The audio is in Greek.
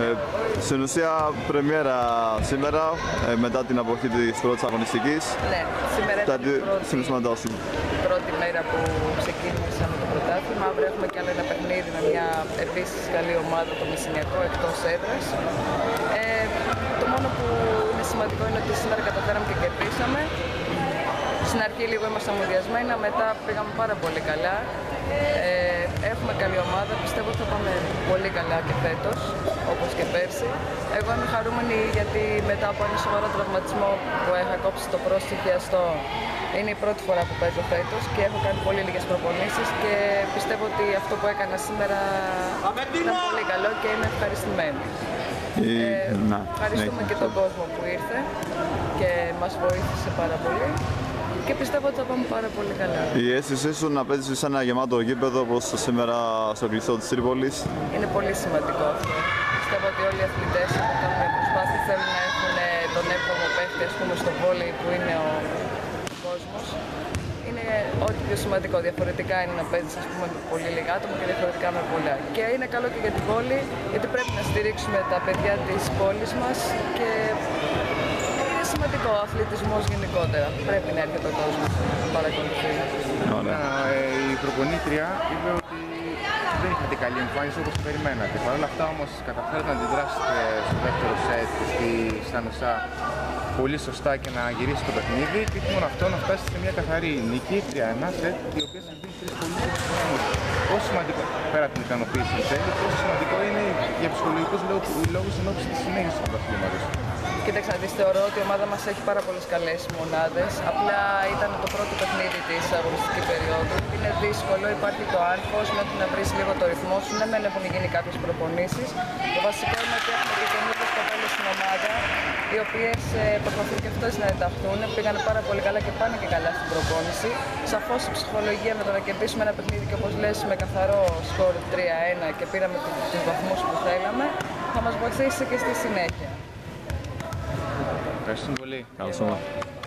Ε, στην ουσία, πρεμιέρα σήμερα, ε, μετά την αποχή της πρώτης αγωνιστικής. Ναι, σήμερα Τα ήταν η δύο πρώτη, συναισθηματώσουν. η πρώτη μέρα που ξεκίνησαμε το πρωτάθλημα. Αύριο έχουμε και άλλο ένα παιχνίδι με μια επίσης καλή ομάδα, το Μεσσηνιακό, εκτός έδρας. Ε, το μόνο που είναι σημαντικό είναι ότι σήμερα καταφέραμε και κερδίσαμε. Στην αρχή λίγο ήμασταν μουδιασμένα, μετά πήγαμε πάρα πολύ καλά. Ε, πολύ καλά και φέτος, όπως και πέρσι. Εγώ είμαι χαρούμενη γιατί μετά από ένα σοβαρό τραυματισμό που είχα κόψει το πρόσχεδιαστό, είναι η πρώτη φορά που παίζω φέτος και έχω κάνει πολύ λίγες προπονήσεις και πιστεύω ότι αυτό που έκανα σήμερα ήταν πολύ καλό και είμαι ευχαριστημένη. Η... Ε, να, Ευχαριστούμε ναι. και τον κόσμο που ήρθε και μας βοήθησε πάρα πολύ και πιστεύω ότι θα πάμε πάρα πολύ καλά. Η αίσθησή σου να παίζεις σε ένα γεμάτο γήπεδο όπως σήμερα στο κλειστό της Τρίπολης; Είναι πολύ σημαντικό αυτό. Πιστεύω ότι όλοι οι αθλητές που κάνουν μια προσπάθεια θέλουν να έχουν τον εύκολο παίχτη ας πούμε, στο βόλεϊ που είναι ο κόσμος. Είναι ό,τι πιο σημαντικό. Διαφορετικά είναι να παίζεις ας πούμε, με πολύ λίγα άτομα και διαφορετικά με πολλά. Και είναι καλό και για την πόλη, γιατί πρέπει να στηρίξουμε τα παιδιά της πόλης μας και είναι σημαντικό ο αθλητισμός γενικότερα. Πρέπει να έρχεται ο κόσμος να παρακολουθείς. Ωραία. Ε, η προπονήτρια είπε ότι δεν είχατε καλή εμφάνιση όπως το περιμένατε. Παρ' όλα αυτά όμως καταφέρατε να αντιδράσετε στο δεύτερο σετ στη Σανουσά πολύ σωστά και να γυρίσει το παιχνίδι και όχι μόνο αυτό να φτάσει σε μια καθαρή νίκη 3-1 σετ η οποία σας δίνει τρεις πολύ σημαντικούς. Πόσο σημαντικό, πέρα από την ικανοποίηση του τέλου, πόσο σημαντικό είναι για ψυχολογικούς λόγους εν ώψη της συνέχισης του πρωταθλήματος. Κοίταξε να δεις, θεωρώ ότι η ομάδα μας έχει πάρα πολλές καλές μονάδες. Απλά ήταν το πρώτο παιχνίδι της αγωνιστικής περίοδου. Είναι δύσκολο, υπάρχει το άγχος μέχρι να βρεις λίγο το ρυθμό σου. Ναι, μεν έχουν γίνει κάποιες προπονήσεις. Το βασικό είναι ότι έχουμε και καινούργιες κοπέλες στην ομάδα, οι οποίες ε, προσπαθούν και αυτές να ενταχθούν. Πήγανε πάρα πολύ καλά και πάνε και καλά στην προπόνηση. Σαφώς η ψυχολογία με το να κερδίσουμε ένα παιχνίδι και όπως λες με καθαρό σκορ 3-1 και πήραμε τους βαθμούς που θέλαμε, θα μας βοηθήσει και στη συνέχεια. Ευχαριστούμε πολύ. Καλώς ήρθατε.